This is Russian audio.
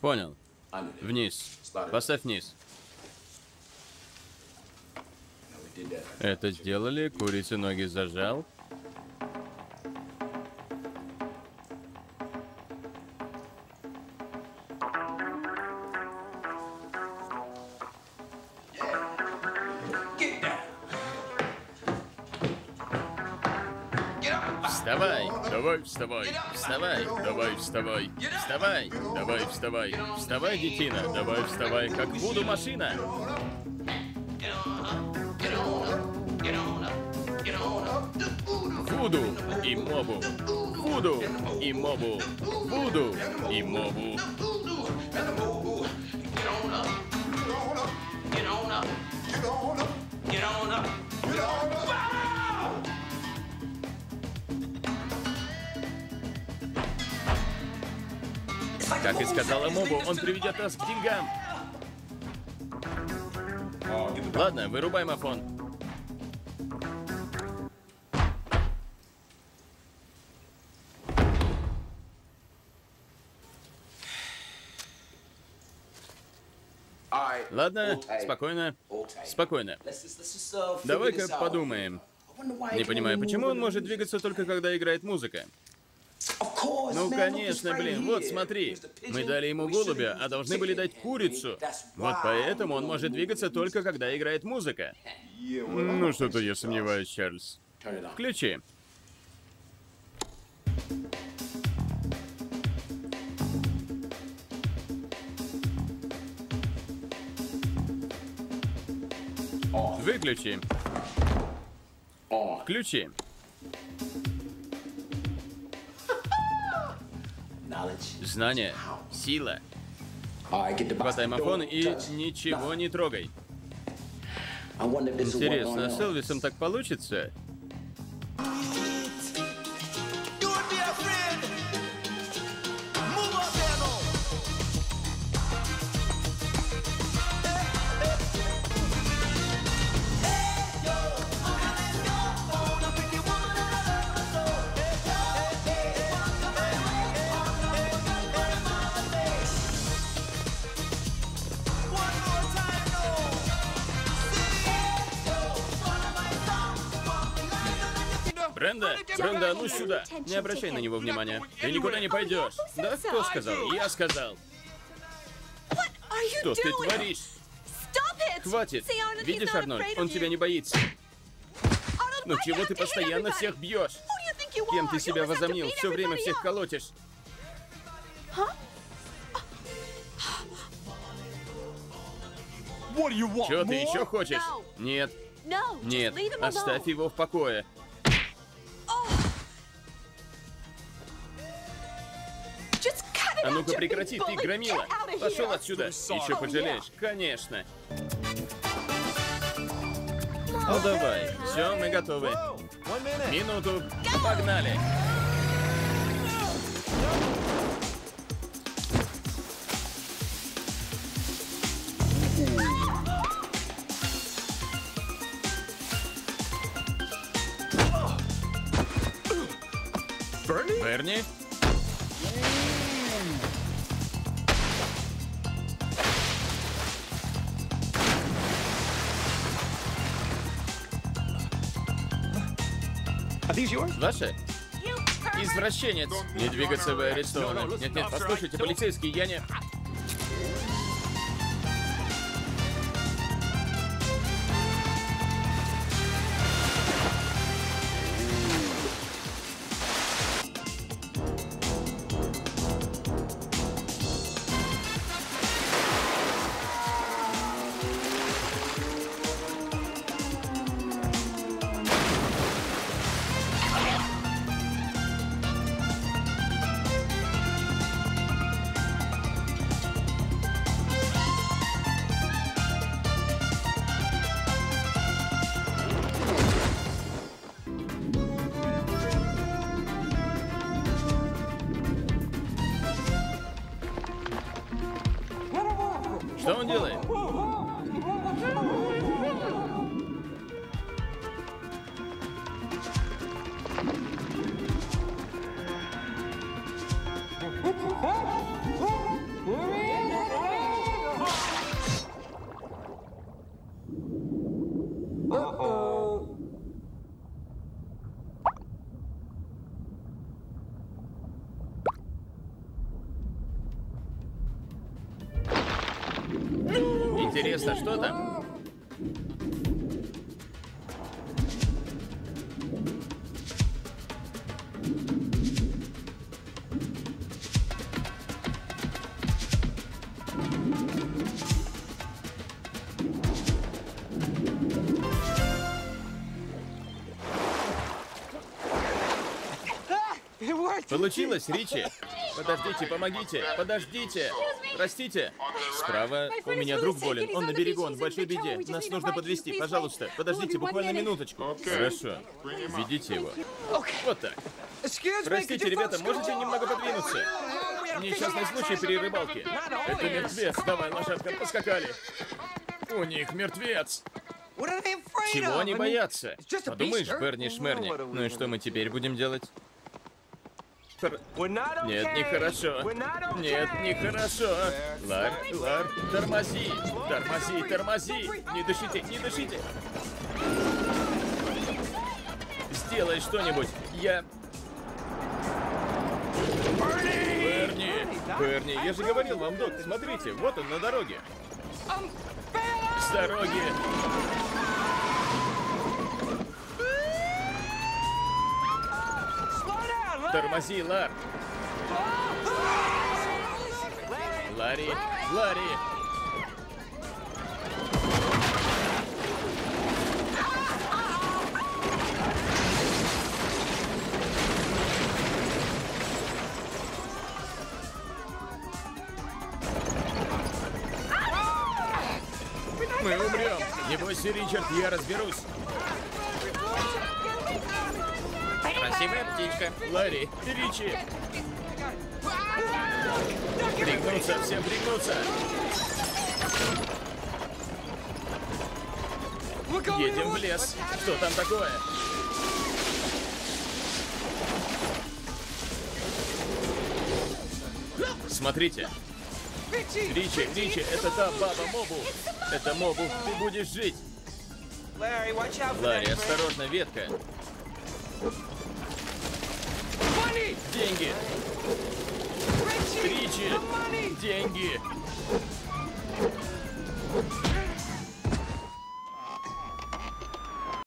Понял. Вниз. Поставь вниз. Это сделали, курицы ноги зажал. Вставай, давай вставай, вставай, давай вставай, вставай, давай вставай, вставай, детина, давай вставай, как буду машина. Вуду и мобу, вуду и мобу, вуду и мобу. Как и сказала Мобу, он приведет нас к деньгам. Ладно, вырубай мафон. Ладно, спокойно. Спокойно. Давай-ка подумаем. Не понимаю, почему он может двигаться только когда играет музыка? Ну, конечно, блин, вот смотри. Мы дали ему голубя, а должны были дать курицу. Вот поэтому он может двигаться только когда играет музыка. Ну, что-то я сомневаюсь, Чарльз. Включи. Выключи. Включи. Знание, сила. Хватай мафон и ничего не трогай. Интересно, с Элвисом так получится? Бренда, Бренда, а ну сюда. Не обращай на него внимания. Ты никуда не пойдешь. Да, кто сказал? Я сказал. Что ты творишь? Хватит. Видишь, Арнольд, он тебя не боится. Ну чего ты постоянно всех бьешь? Кем ты себя возомнил? Все время всех колотишь. Чего ты еще хочешь? Нет. Нет, оставь его в покое. А ну-ка прекрати, ты громила. Пошел отсюда. Еще пожалеешь, конечно. Ну давай, все, мы готовы. Минуту, погнали. Берни? Ваши? Извращенец! Не двигаться, вы арестованы. Нет-нет, послушайте, полицейский, я не... Что он делает? Интересно, что там? Получилось, Ричи? Подождите, помогите, подождите. Простите. Справа у меня друг болен. Он на берегу, он в большой беде. Нас нужно подвести. Пожалуйста, подождите буквально минуточку. Хорошо. Ведите его. Вот так. Простите, ребята, можете немного подвинуться? Несчастный случай при рыбалке. Это мертвец. Давай, лошадка, поскакали. У них мертвец. Чего они боятся? Подумаешь, Берни Шмерни. Ну и что мы теперь будем делать? Нет, нехорошо. Нет, нехорошо. Лар, Лар, тормози. Тормози, тормози. Не дышите, не дышите. Сделай что-нибудь. Я... Берни! Берни, я же говорил вам, док, смотрите, вот он на дороге. С дороги! Тормози, Лар! Ларри! Ларри! Мы умрем! Не бойся, Ричард, я разберусь. Красивая птичка. Ларри, Ричи. Пригнуться, всем пригнуться. Едем в лес. Что там такое? Смотрите. Ричи, Ричи, это та баба Мобу. Это Мобу, ты будешь жить. Ларри, осторожно, ветка. Деньги! Ричи! Деньги!